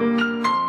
Música